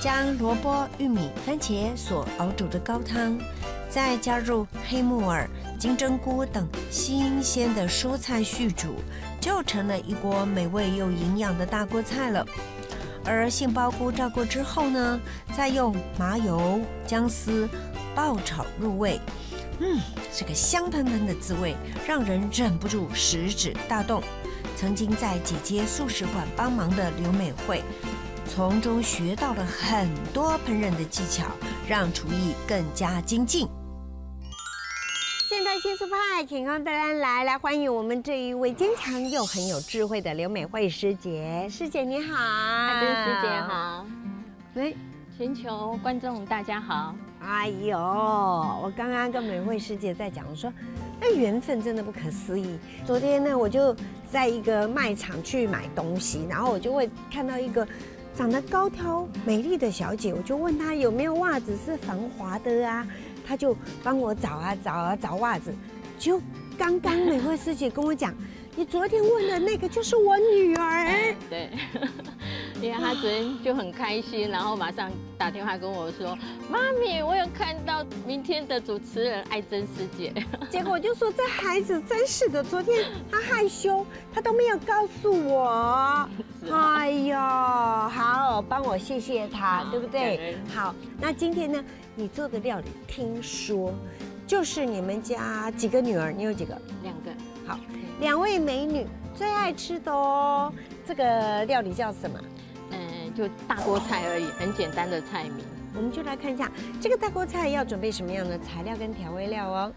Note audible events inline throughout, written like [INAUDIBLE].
将萝卜、玉米、番茄所熬煮的高汤，再加入黑木耳、金针菇等新鲜的蔬菜续煮，就成了一锅美味又营养的大锅菜了。而杏鲍菇炸过之后呢，再用麻油、姜丝爆炒入味，嗯，这个香喷喷的滋味让人忍不住食指大动。曾经在姐姐素食馆帮忙的刘美惠。从中学到了很多烹饪的技巧，让厨艺更加精进。现代新素派，请康德兰来来欢迎我们这一位坚强又很有智慧的刘美惠师姐。师姐你好，师姐好，喂，全球观众大家好。哎呦，我刚刚跟美惠师姐在讲，我说那缘分真的不可思议。昨天呢，我就在一个卖场去买东西，然后我就会看到一个。长得高挑美丽的小姐，我就问她有没有袜子是防滑的啊？她就帮我找啊找啊找袜子。就刚刚美惠师姐跟我讲，你昨天问的那个就是我女儿。[LAUGHS] 对。因为他昨天就很开心，然后马上打电话跟我说：“妈咪，我有看到明天的主持人爱珍师姐。[LAUGHS] ”结果我就说：“这孩子真是的，昨天他害羞，他都没有告诉我。[LAUGHS] ”哎呦，好，帮我谢谢他，对不对？好，那今天呢，你做的料理，听说就是你们家几个女儿？你有几个？两个。好，两位美女最爱吃的哦。这个料理叫什么？就大锅菜而已，很简单的菜名。我们就来看一下这个大锅菜要准备什么样的材料跟调味料哦。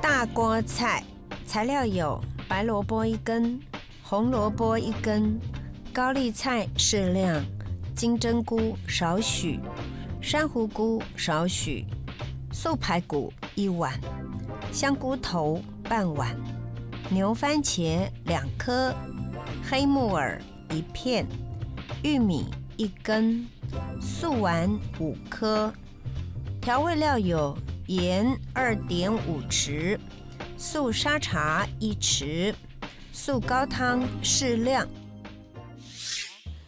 大锅菜材料有白萝卜一根，红萝卜一根，高丽菜适量，金针菇少许，珊瑚菇少许，素排骨一碗，香菇头半碗，牛番茄两颗，黑木耳一片。玉米一根，素丸五颗，调味料有盐二点五匙，素沙茶一匙，素高汤适量。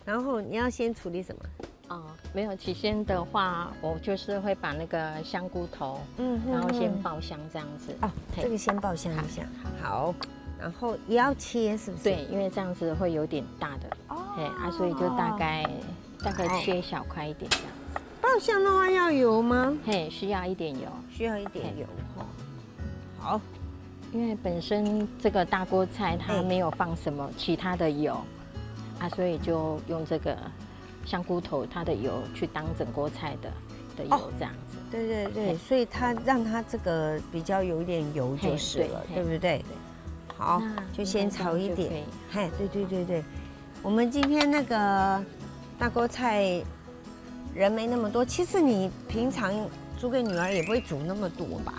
然后你要先处理什么？哦，没有，起先的话，我就是会把那个香菇头，嗯，然后先爆香这样子。哦，这个先爆香一下。好。然后也要切，是不是？对，因为这样子会有点大的哦，哎啊，所以就大概大概切小块一点这样子。爆香的话要油吗？嘿，需要一点油，需要一点油哈。好，因为本身这个大锅菜它没有放什么其他的油啊，所以就用这个香菇头它的油去当整锅菜的的油这样子。对对对，所以它让它这个比较有一点油就是了，对不对？好，就先炒一点。嘿，对对对对，我们今天那个大锅菜人没那么多，其实你平常煮给女儿也不会煮那么多吧？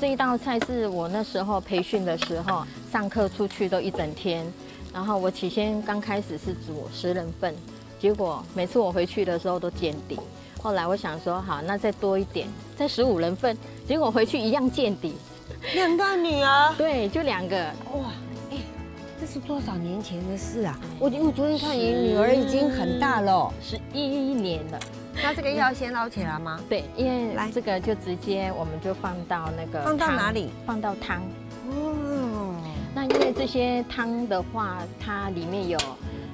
这一道菜是我那时候培训的时候，上课出去都一整天，然后我起先刚开始是煮十人份，结果每次我回去的时候都见底。后来我想说，好，那再多一点，再十五人份，结果回去一样见底。两个女儿，对，就两个。哇，是多少年前的事啊？我我昨天看你女儿已经很大了，十一年了。那这个要先捞起来吗？对，因为来这个就直接我们就放到那个放到哪里？放到汤。哦。那因为这些汤的话，它里面有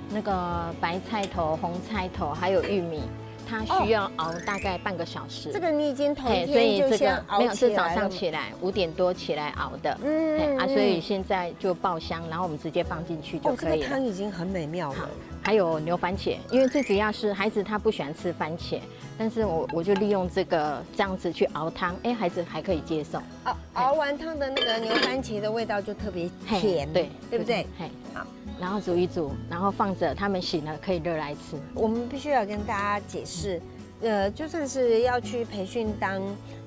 那个白菜头、红菜头，还有玉米。它需要熬大概半个小时。这个你已经头天就先熬没有，是早上起来五点多起来熬的。嗯啊，所以现在就爆香，然后我们直接放进去就可以了。这个汤已经很美妙了。还有牛番茄，因为最主要是孩子他不喜欢吃番茄，但是我我就利用这个这样子去熬汤，哎，孩子还可以接受。熬熬完汤的那个牛番茄的味道就特别甜，对对不对？嘿，好。然后煮一煮，然后放着，他们醒了可以热来吃。我们必须要跟大家解释，呃，就算是要去培训当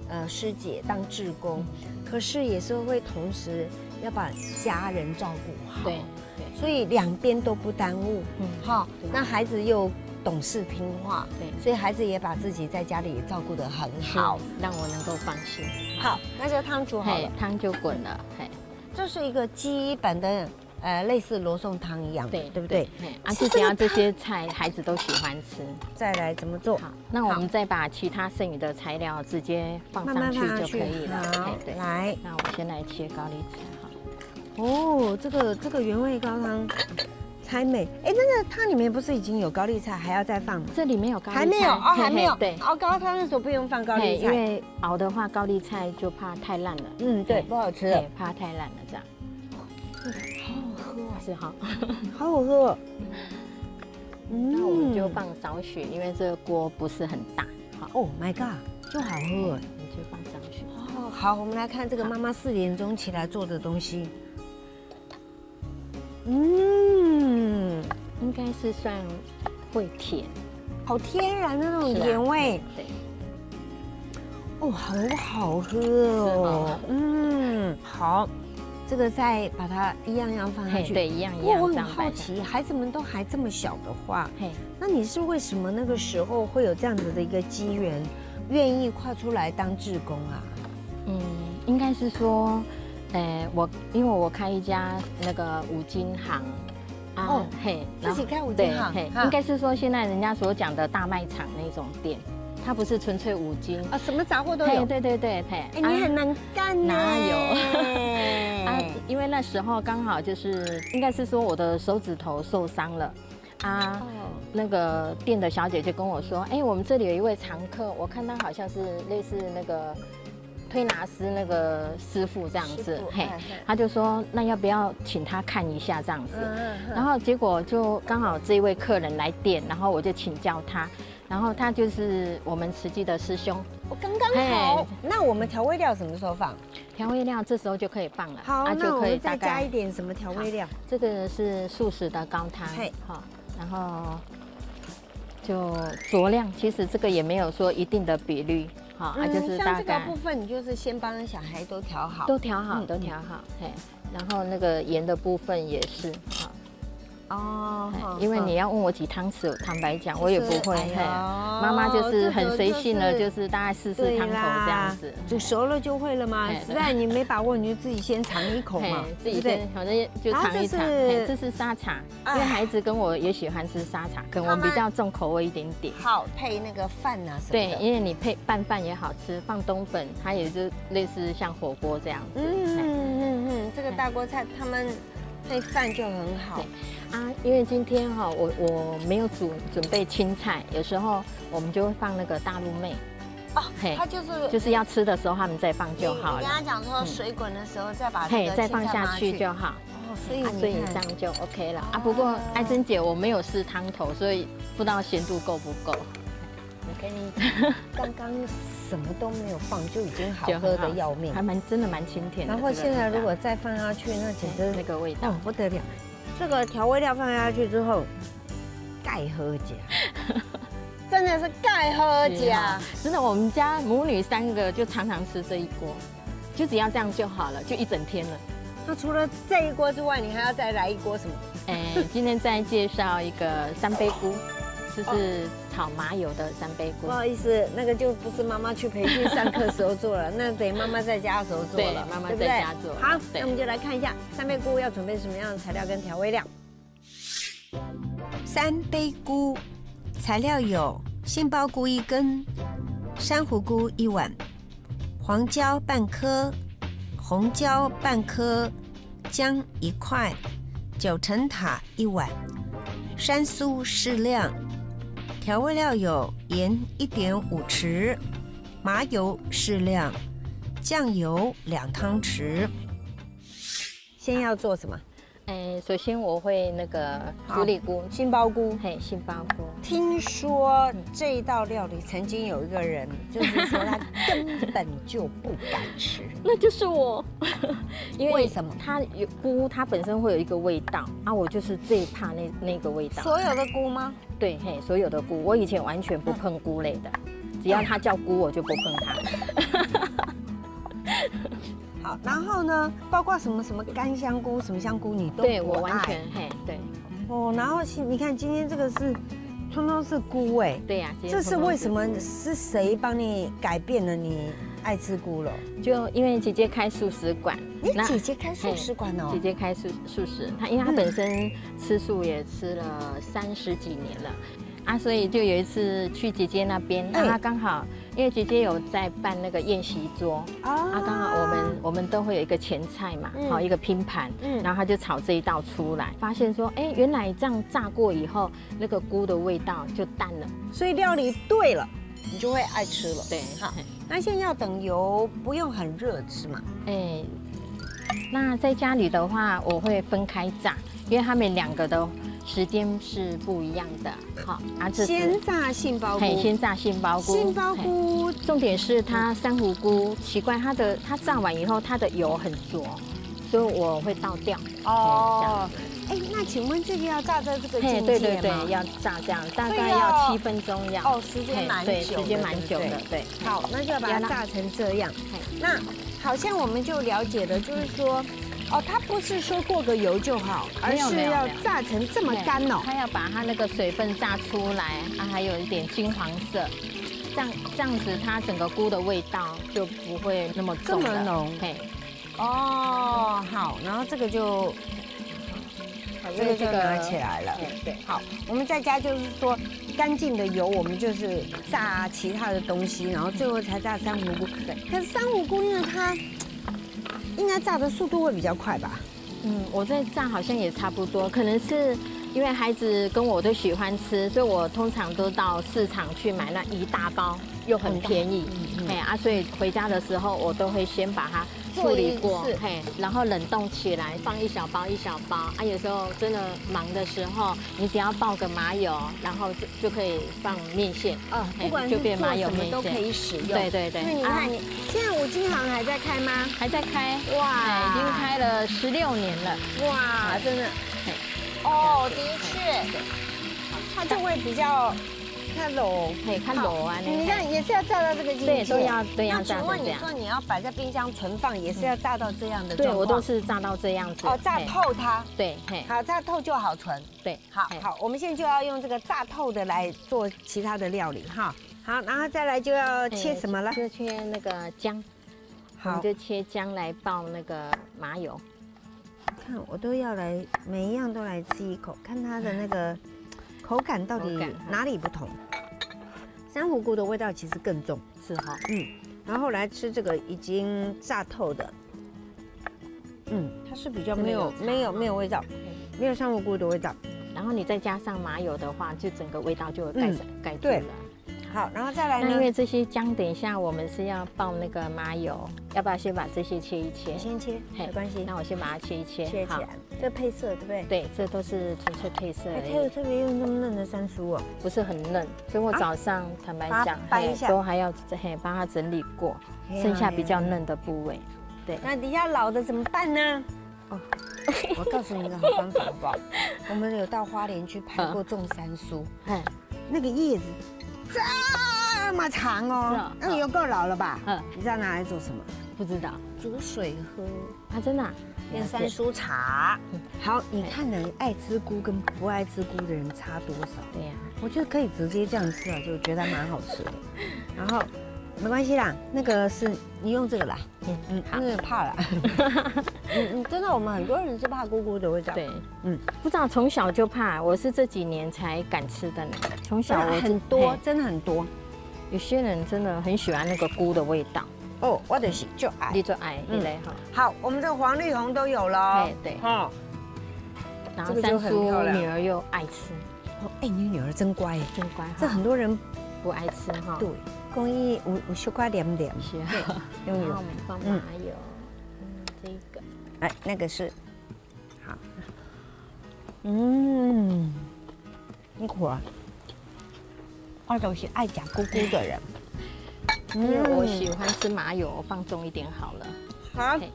呃师姐、当志工，可是也是会同时要把家人照顾好。对对，所以两边都不耽误。嗯，好，那孩子又懂事听话，对，所以孩子也把自己在家里照顾得很好，让我能够放心。好，那就汤煮好了，汤就滚了。嘿，这是一个基本的。呃类似罗宋汤一样，对对不对？？嘿啊，最主要这些菜孩子都喜欢吃。再来怎么做？好，那我们再把其他剩余的材料直接放上去就可以了。好，对。来那我先来切高丽菜哈。哦，这个这个原味高汤才美。哎，那个汤里面不是已经有高丽菜，还要再放吗？这里面有高丽菜，还没有哦，还没有。对，熬高汤的时候不用放高嘿丽菜，因为熬的话，高丽菜就怕太烂了。嗯，对，不好吃。对，怕太烂了这样。是哈。好好喝 [LAUGHS] 那我们就放少许，因为这个锅不是很大。好，，Oh my god，就好喝哎。你就放少许。哦，好，我们来看这个妈妈四点钟起来做的东西。嗯，应该是算会甜，好天然的那种是啊原味，对，哦，好好喝哦。嗯，好，这个再把它一样样放下去。嘿对，一样一不过我很。好奇，孩子们都还这么小的话，嘿，那你是为什么那个时候会有这样子的一个机缘，愿意跨出来当志工啊？嗯，应该是说，呃，我因为我开一家那个五金行。哦哦，嘿，自己开五金对行嘿，哈应该是说现在人家所讲的大卖场那种店，它不是纯粹五金，啊，什么杂货都有嘿，。对对对，嘿，哎，你很能干呢。哪有 [LAUGHS] 因为那时候刚好就是应该是说我的手指头受伤了啊，哦那个店的小姐就跟我说，哎，我们这里有一位常客，我看他好像是类似那个推拿师那个师傅这样子，嘿他就说那要不要请他看一下这样子，嗯。然后结果就刚好这一位客人来店，然后我就请教他，然后他就是我们慈济的师兄，我刚刚好。那我们调味料什么时候放？调味料这时候就可以放了，好，啊那我们再加一点什么调味料？这个是素食的高汤嘿，好，然后就酌量，其实这个也没有说一定的比率，好，啊，就是大嗯像这个概部分，你就是先帮小孩都调好。都调好，嗯都调好，嘿，然后那个盐的部分也是，好，哦因为你要问我几汤匙，坦白讲我也不会，嘿，妈妈妈就是很随性的，就是大概四四汤头这样子，煮熟了就会了嘛。嘿实在你没把握，你就自己先尝一口嘛，自己先反正就啊尝一尝，这是沙茶，因为哎孩子跟我也喜欢吃沙茶，可能我们比较重口味一点点。好配那个饭啊什么对，因为你配拌饭也好吃，放冬粉，它也是类似像火锅这样子。嗯嗯嗯嗯，这个大锅菜他们配饭就很好。啊，因为今天哈、我我没有煮准备青菜，有时候我们就会放那个大陆妹，哦嘿，它就是就是要吃的时候他们再放就好了。你跟他讲说水滚的时候再把这嘿，再放下去就好。哦，所以啊，所以这样就 OK 了啊。不过艾珍姐我没有试汤头，所以不知道咸度够不够。我跟你讲，刚刚什么都没有放就已经好喝的要命还。蛮真的蛮清甜的。然后这个现在如果再放下去，那简直那个味道哦，不得了。这个调味料放下去之后，盖喝甲，[LAUGHS] 真的是盖喝甲。真的，我们家母女三个就常常吃这一锅，就只要这样就好了，就一整天了。那除了这一锅之外，你还要再来一锅什么？哎，今天再介绍一个三杯菇，就是炒麻油的三杯菇不。好意思，那个就不是妈妈去培训上课时候做了，[LAUGHS] 那得妈妈在家的时候做了，妈妈在家做好，那我们就来看一下三杯菇要准备什么样的材料跟调味料。三杯菇，材料有杏鲍菇一根，珊瑚菇一碗，黄椒半颗，红椒半颗，姜一块，九层塔一碗，山苏适量。调味料有盐一点五匙，麻油适量，酱油两汤匙。先要做什么？哎，首先我会那个好猪里菇，杏鲍菇。嘿，杏鲍菇。听说这一道料理曾经有一个人，就是说他根本就不敢吃，[LAUGHS] 那就是我，[LAUGHS] 因为什么它有菇，它本身会有一个味道啊，我就是最怕那那个味道。所有的菇吗？对，嘿，所有的菇，我以前完全不碰菇类的，只要它叫菇，我就不碰它。好，然后呢，包括什么什么干香菇、什么香菇，你都对我完全嘿，对哦。然后是你看今天这个是，通通是菇哎，对呀、这是为什么？是谁帮你改变了你爱吃菇了？就因为姐姐开素食馆，你那姐姐开素食馆哦姐？姐开素素食，她因为她本身吃素也吃了三十几年了。啊，所以就有一次去姐姐那边，那刚好，因为姐姐有在办那个宴席桌，啊啊，刚好我们我们都会有一个前菜嘛，嗯好、一个拼盘，嗯然后他就炒这一道出来，发现说，哎，原来这样炸过以后，那个菇的味道就淡了。所以料理对了，你就会爱吃了。对，好那现在要等油不用很热吃嘛？哎，那在家里的话，我会分开炸，因为他们两个的时间是不一样的。好，啊，这先炸杏鲍菇，嘿，先炸杏鲍菇。杏鲍菇重点是它珊瑚菇，奇怪它的它炸完以后，它的油很浊，所以我会倒掉。哦。哎，那请问这个要炸到这个嘿，境对对对界吗，？要炸这样，大概要要七分钟要。哦，时间嘿蛮对，久的，时间蛮久的对。好，那就要把它炸成这样嘿。那好像我们就了解了，就是说，哦，它不是说过个油就好，而是要炸成这么干哦。它要把它那个水分炸出来，它，还有一点金黄色，这样这样子它整个菇的味道就不会那么重了这么浓嘿，哦，好，然后这个就好这个就拿起。来了。对对，好，我们在家就是说，干净的油，我们就是炸其他的东西，然后最后才炸珊瑚菇。对可是珊瑚菇呢，它应该炸的速度会比较快吧？嗯，我在炸好像也差不多，可能是因为孩子跟我都喜欢吃，所以我通常都到市场去买那一大包，又很便宜。哎啊，所以回家的时候我都会先把它处理过嘿，然后冷冻起来，放一小包一小包。啊，有时候真的忙的时候，你只要爆个麻油，然后就就可以放面线。啊，嘿不管是就变麻做什么油面线都可以使用。对对对啊那你看，你现在五金行还在开吗？还在开，哇哎，已经开了十六年了。哇，真的嘿。哦，的确，它就会比较看柔。可以看柔啊，你看也是要炸到这个境界，对都要都要那请问你炸成这样说你要摆在冰箱存放，也是要炸到这样的对我都是炸到这样子。哦，炸透它。对，嘿，好，炸透就好存。对，好好，我们现在就要用这个炸透的来做其他的料理哈。好，然后再来就要切什么了？就切那个姜，好们就切姜来爆那个麻油。看我都要来，每一样都来吃一口，看它的那个 [LAUGHS] 口感到底哪里不同。珊瑚菇的味道其实更重，是哈，嗯，然后来吃这个已经炸透的，嗯，它是比较没有没有没有味道，没有珊瑚菇的味道。然后你再加上麻油的话，就整个味道就会盖嗯盖住对了。好，然后再来呢？那因为这些姜，等一下我们是要爆那个麻油，要不要先把这些切一切你？先切，嘿没关系，那我先把它切一切。切起来。这配色对不对？对，这都是纯粹配色而还特已，特别用那么嫩的山酥哦。不是很嫩，所以我啊早上坦白讲，掰一下都还要嘿帮它整理过，啊剩下比较嫩的部位。对，那底下老的怎么办呢？哦，[LAUGHS] 我告诉你一个好方法，好不好？我们有到花莲去 [LAUGHS] 拍过种山酥，嗯，那个叶子这么长哦哦，那有够老了吧？嗯你知道拿来做什么？不知道煮水喝，啊，真的啊变三酥茶。好，你看人爱吃菇跟不爱吃菇的人差多少？对呀，我觉得可以直接这样吃啊，就觉得蛮好吃的。[LAUGHS] 然后没关系啦，那个是你用这个啦，嗯嗯，好因为怕啦。[LAUGHS] 嗯嗯，真的，我们很多人是怕菇菇的味道。，对，嗯嗯，不知道从小就怕，我是这几年才敢吃的呢。从小我很多，真的很多。有些人真的很喜欢那个菇的味道，哦，我的是就爱你。就爱嗯一类哈。好，我们这个黄绿红都有了对。对哦，然后三叔女儿又爱吃，哦哎，你女儿真乖耶，真乖哈。这很多人不爱吃哈。对，公益有有小块点点。是对啊。用油然后我们放麻油，嗯，这个哎，那个是好。嗯，辛苦啊，我都是爱讲咕咕的人。因为我喜欢吃麻油，我放重一点好了。好嘿，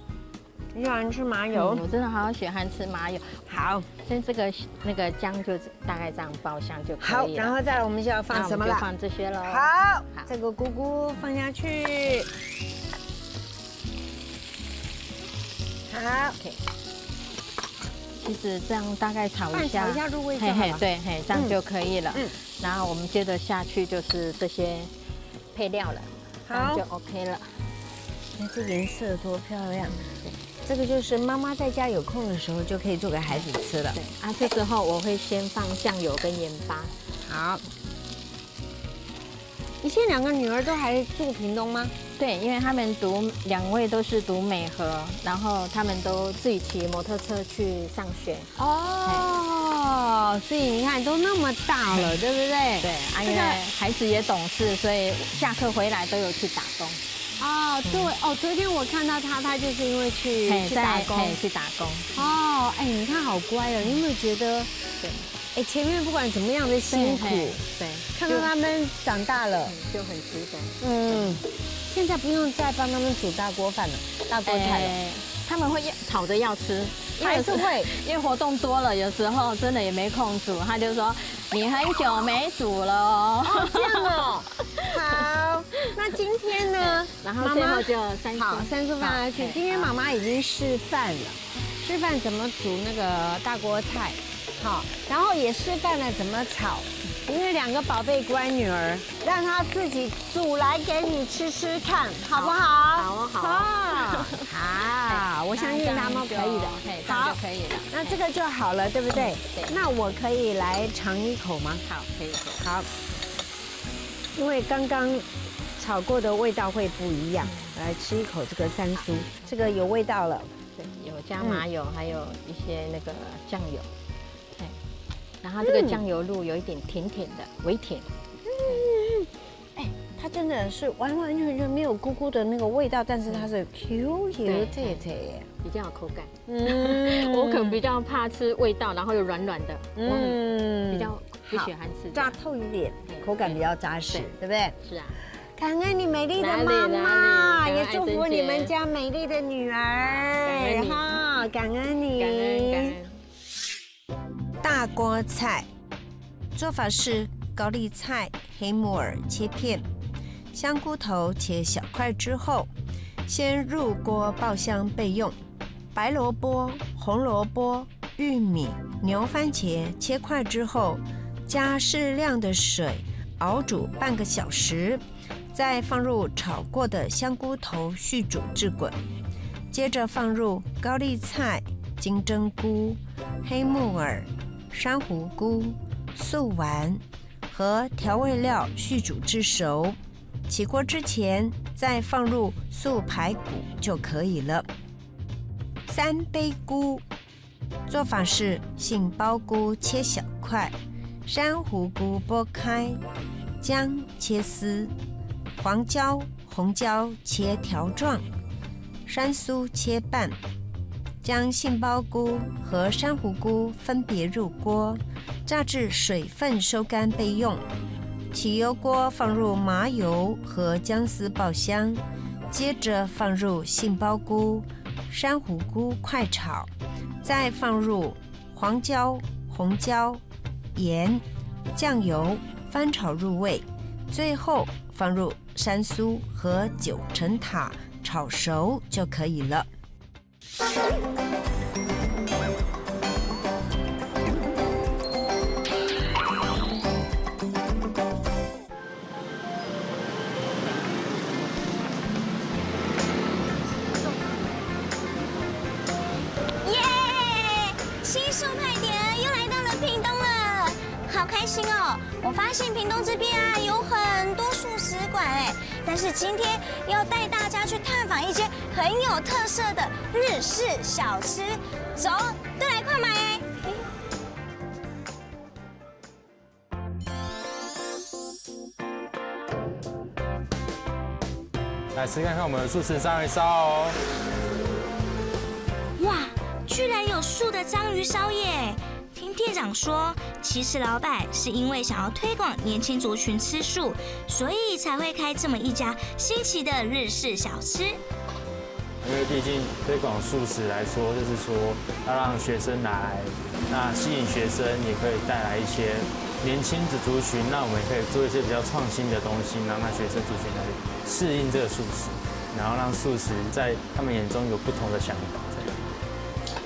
你喜欢吃麻油嗯？我真的好喜欢吃麻油，好，所以这个那个姜就大概这样爆香就可，以了。然后再来我们就要放什么？放这些喽。好，这个菇菇放下去。好，，OK。其实这样大概炒一下，炒一下入味就嘿嘿，好了。对，嘿，这样就可以了。嗯嗯，然后我们接着下去就是这些配料了，好就 OK 了。看这颜色多漂亮！这个就是妈妈在家有空的时候就可以做给孩子吃了。对啊，这时候我会先放酱油跟盐巴。好，你现在两个女儿都还住屏东吗？对，因为他们读两位都是读美和，然后他们都自己骑摩托车去上学。哦，所以你看都那么大了，对不对？对，啊，因为孩子也懂事，所以下课回来都有去打工。哦，对，哦，昨天我看到他，他就是因为去去打工，去打工。哦，哎，你看好乖哦，你有没有觉得？对，哎，前面不管怎么样的辛苦，对，看到他们长大了，就很值得。嗯，现在不用再帮他们煮大锅饭了，大锅菜了，他们会要吵着要吃。还是会，因为活动多了，有时候真的也没空煮。他就说：“你很久没煮了哦。”这样哦。[LAUGHS] 好，[LAUGHS] 那今天呢？然后最后就三好三素放下去。今天妈妈已经示范了，示范怎么煮那个大锅菜，好，然后也示范了怎么炒。因为两个宝贝乖女儿，让她自己煮来给你吃吃看，好不好？好，好，好，[LAUGHS] 我相信他们可以的，好，就可以了。那这个就好了，对不对？对。那我可以来尝一口吗？好，可以。好。因为刚刚炒过的味道会不一样，来吃一口这个三酥，这个有味道了。对，有加麻油，还有一些那个酱油。然后这个酱油露有一点甜甜的，微甜。嗯，哎，它真的是完完全全没有咕咕的那个味道，但是它是 Q Q 脆脆，比较有口感。嗯，[LAUGHS] 我可能比较怕吃味道，然后又软软的。嗯，比较不喜欢吃。炸透一点，口感比较扎实，对不对？是啊。感恩你美丽的妈妈，也祝福你们家美丽的女儿。哈，感恩你。感恩感恩。大锅菜做法是：高丽菜、黑木耳切片，香菇头切小块之后，先入锅爆香备用。白萝卜、红萝卜、玉米、牛番茄切块之后，加适量的水熬煮半个小时，再放入炒过的香菇头续煮至滚。接着放入高丽菜、金针菇、黑木耳。珊瑚菇、素丸和调味料续煮至熟，起锅之前再放入素排骨就可以了。三杯菇做法是：杏鲍菇切小块，珊瑚菇剥开，姜切丝，黄椒、红椒切条状，山苏切半。将杏鲍菇和珊瑚菇分别入锅，炸至水分收干备用。起油锅放入麻油和姜丝爆香，接着放入杏鲍菇、珊瑚菇快炒，再放入黄椒、红椒、盐、酱油翻炒入味，最后放入山苏和九层塔炒熟就可以了。但是今天要带大家去探访一间很有特色的日式小吃，走，都来快买！来吃看看我们的素食章鱼烧哦！哇，居然有素的章鱼烧耶！店长说，其实老板是因为想要推广年轻族群吃素，所以才会开这么一家新奇的日式小吃。因为毕竟推广素食来说，就是说要让学生来，那吸引学生也可以带来一些年轻的族群，那我们也可以做一些比较创新的东西，让那学生族群来适应这个素食，然后让素食在他们眼中有不同的想法。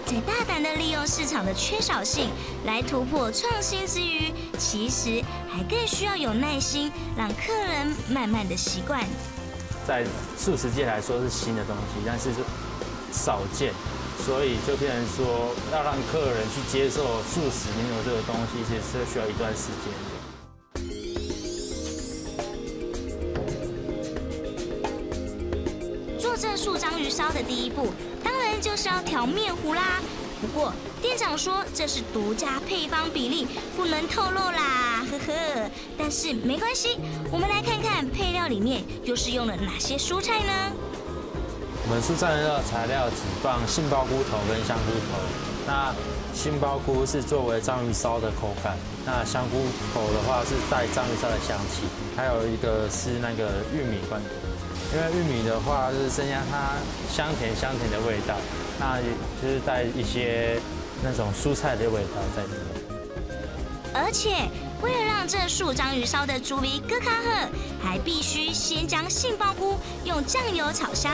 在大胆的利用市场的缺少性来突破创新之余，其实还更需要有耐心，让客人慢慢的习惯。在素食界来说是新的东西，但是是少见，所以就变成说要让客人去接受素食牛肉这个东西，其实是需要一段时间的。做这素章鱼烧的第一步，就是要调面糊啦。不过店长说这是独家配方比例，不能透露啦，呵呵。但是没关系，我们来看看配料里面又是用了哪些蔬菜呢？我们素蘸的材料只放杏鲍菇头跟香菇头。那杏鲍菇是作为章鱼烧的口感，那香菇头的话是带章鱼烧的香气，还有一个是那个玉米罐头。因为玉米的话，就是增加它香甜香甜的味道，那就是带一些那种蔬菜的味道在里面。而且为了让这素章鱼烧的猪鼻更卡赫，还必须先将杏鲍菇用酱油炒香。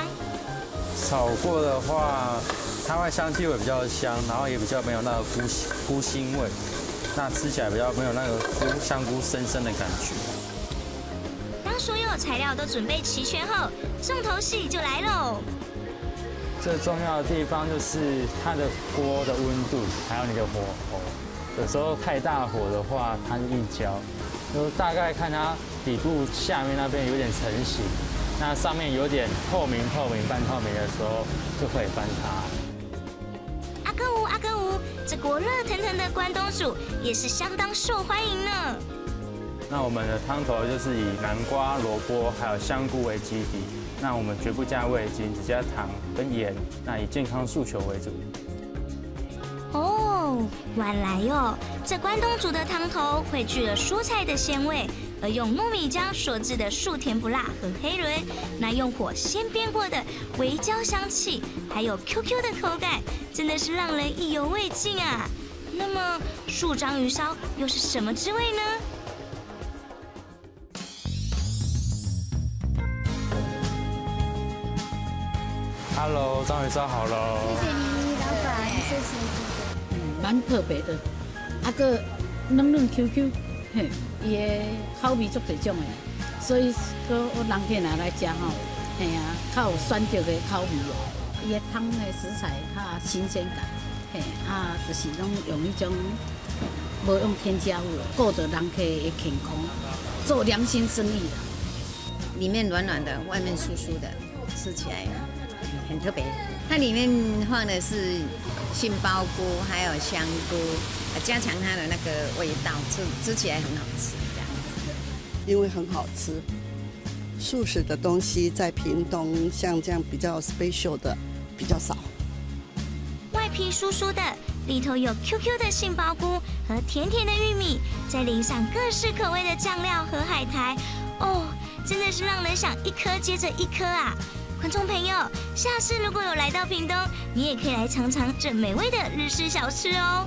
炒过的话，它会香气会比较香，然后也比较没有那个菇菇腥味，那吃起来比较没有那个菇香菇生生的感觉。当所有材料都准备齐全后，重头戏就来喽。最重要的地方就是它的锅的温度，还有你的火候。有时候太大火的话，它易焦。就大概看它底部下面那边有点成型，那上面有点透明、透明、半透明的时候，就可以翻它。阿哥吴，阿哥吴，这锅热腾腾的关东煮也是相当受欢迎呢。那我们的汤头就是以南瓜、萝卜还有香菇为基底，那我们绝不加味精，只加糖跟盐，那以健康诉求为主。哦，原来哟，这关东煮的汤头汇聚了蔬菜的鲜味，而用糯米浆所制的素甜不辣和黑轮，那用火先煸过的微焦香气，还有 QQ 的口感，真的是让人意犹未尽啊。那么素章鱼烧又是什么滋味呢？Hello，章鱼烧好喽。谢谢你，老板，谢谢。蛮特别的，啊个软软 Q Q，嘿，伊的口味足侪种的，所以个我人客拿来食吼，嘿啊，较有选择的口味哦。伊的汤的食材较新鲜感，嘿啊，就是拢用迄种无用添加物，顾着人客的健康，做良心生意的。里面软软的，外面酥酥的，吃起来很特别。它里面放的是杏鲍菇，还有香菇，呃加强它的那个味道，吃吃起来很好吃。这样因为很好吃。素食的东西在屏东像这样比较 special 的比较少。外皮酥酥的，里头有 QQ 的杏鲍菇和甜甜的玉米，再淋上各式口味的酱料和海苔，哦，真的是让人想一颗接着一颗啊！观众朋友，下次如果有来到屏东，你也可以来尝尝这美味的日式小吃哦。